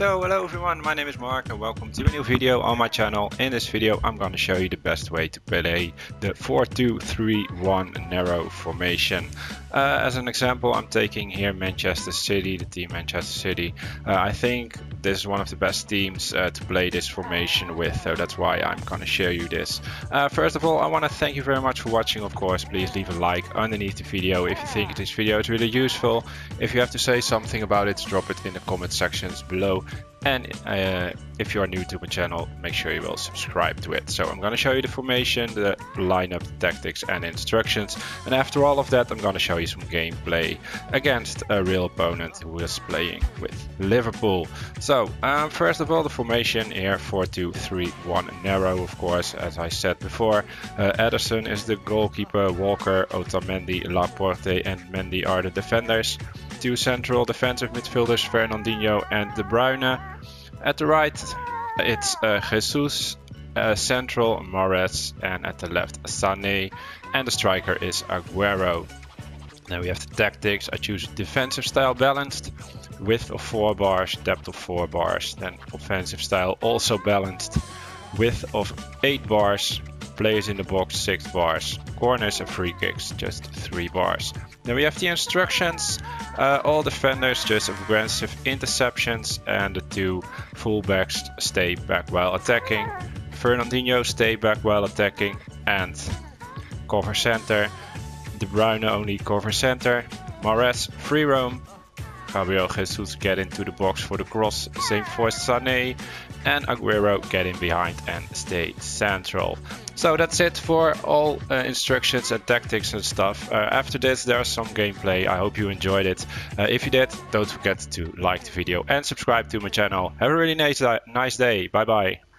So hello everyone, my name is Mark and welcome to a new video on my channel. In this video I'm going to show you the best way to play the 4-2-3-1 narrow formation. Uh, as an example I'm taking here Manchester City, the team Manchester City. Uh, I think this is one of the best teams uh, to play this formation with, so that's why I'm going to show you this. Uh, first of all I want to thank you very much for watching of course, please leave a like underneath the video if you think this video is really useful. If you have to say something about it, drop it in the comment sections below and uh, if you are new to my channel make sure you will subscribe to it. So I'm gonna show you the formation the lineup the tactics and instructions. And after all of that I'm gonna show you some gameplay against a real opponent who is playing with Liverpool. So um, first of all the formation here 4-2-3-1 narrow of course as I said before. Uh, Ederson is the goalkeeper. Walker Otamendi Laporte and Mendy are the defenders two central defensive midfielders, Fernandinho and De Bruyne. At the right, it's uh, Jesus, uh, central, Mahrez, and at the left, Sané. And the striker is Aguero. Then we have the tactics. I choose defensive style balanced, width of 4 bars, depth of 4 bars. Then offensive style also balanced, width of 8 bars, players in the box 6 bars, corners and free kicks just 3 bars. Then we have the instructions, uh, all defenders just aggressive interceptions and the two fullbacks stay back while attacking. Fernandinho stay back while attacking and cover center. De Bruyne only cover center. Mahrez free roam. Gabriel Jesus get into the box for the cross. Same for Sané and Aguero get in behind and stay central. So that's it for all uh, instructions and tactics and stuff. Uh, after this there's some gameplay. I hope you enjoyed it. Uh, if you did, don't forget to like the video and subscribe to my channel. Have a really nice, nice day. Bye bye.